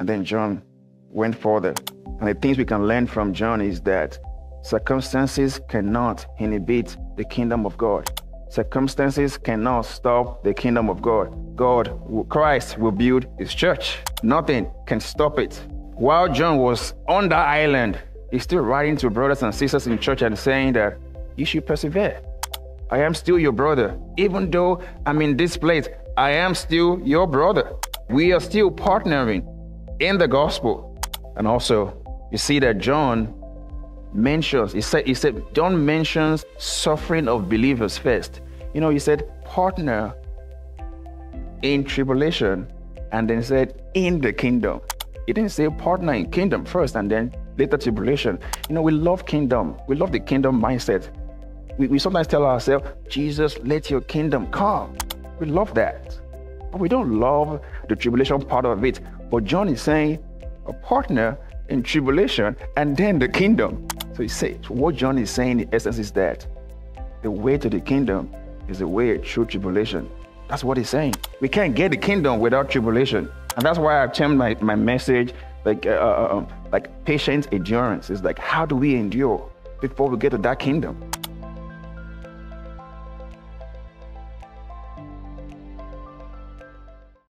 And then John went further. And the things we can learn from John is that circumstances cannot inhibit the kingdom of God. Circumstances cannot stop the kingdom of God. God, Christ will build his church. Nothing can stop it. While John was on that island, he's still writing to brothers and sisters in church and saying that you should persevere. I am still your brother. Even though I'm in this place, I am still your brother. We are still partnering in the gospel. And also, you see that John mentions, he said, he said, John mentions suffering of believers first. You know, he said, partner in tribulation, and then said, in the kingdom. He didn't say partner in kingdom first and then later tribulation. You know, we love kingdom. We love the kingdom mindset. We, we sometimes tell ourselves, Jesus, let your kingdom come. We love that we don't love the tribulation part of it. But John is saying, a partner in tribulation and then the kingdom. So he says, what John is saying in essence is that the way to the kingdom is the way through tribulation. That's what he's saying. We can't get the kingdom without tribulation. And that's why I termed my, my message like, uh, uh um, like patient endurance. It's like, how do we endure before we get to that kingdom?